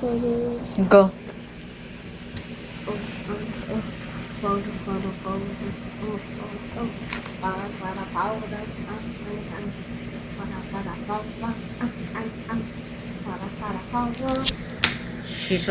Go. She's